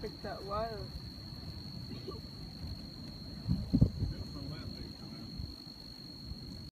picked that wire.